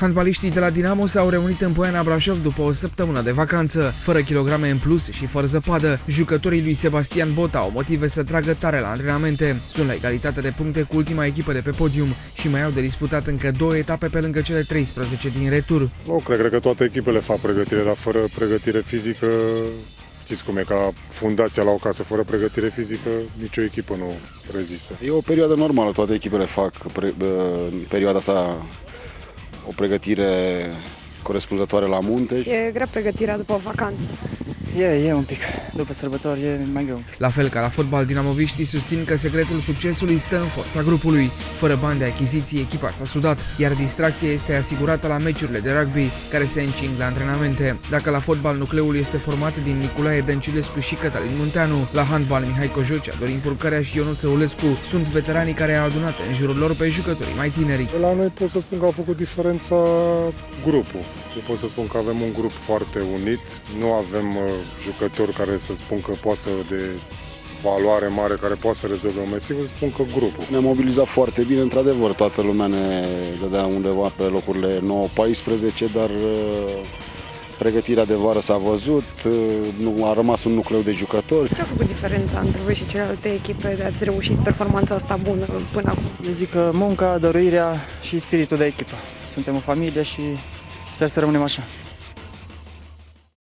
Handbaliștii de la Dinamo s-au reunit în Poiana Brașov după o săptămână de vacanță. Fără kilograme în plus și fără zăpadă, jucătorii lui Sebastian Bota au motive să tragă tare la antrenamente. Sunt la egalitate de puncte cu ultima echipă de pe podium și mai au de disputat încă două etape pe lângă cele 13 din retur. Nu, cred, cred că toate echipele fac pregătire, dar fără pregătire fizică Știți cum e, ca fundația la o casă fără pregătire fizică, nicio echipă nu rezistă. E o perioadă normală, toate echipele fac pre, în perioada asta o pregătire corespunzătoare la munte. E grea pregătirea după vacanță. E, e un pic. După sărbători e mai greu. La fel ca la fotbal, dinamoviștii susțin că secretul succesului stă în forța grupului. Fără bani de achiziții, echipa s-a sudat, iar distracția este asigurată la meciurile de rugby, care se încing la antrenamente. Dacă la fotbal nucleul este format din Nicolae Dăncilescu și Cătălin Munteanu, la handbal Mihai Cojocea, Dorin Purcarea și Ionut Săulescu sunt veteranii care au adunat în jurul lor pe jucătorii mai tineri. La noi pot să spun că a făcut diferența grupul. Eu pot să spun că avem un grup foarte unit, nu avem uh, jucători care să spun că poate să de valoare mare care poate să rezolve un meci, sigur spun că grupul. Ne-am mobilizat foarte bine, într-adevăr, toată lumea ne dădea undeva pe locurile 9-14, dar uh, pregătirea de vară s-a văzut, uh, nu a rămas un nucleu de jucători. Ce a făcut diferența între voi și celelalte echipe de ați reușit performanța asta bună până acum? Eu zic că munca, dăruirea și spiritul de echipă. Suntem o familie și sper să rămânem așa.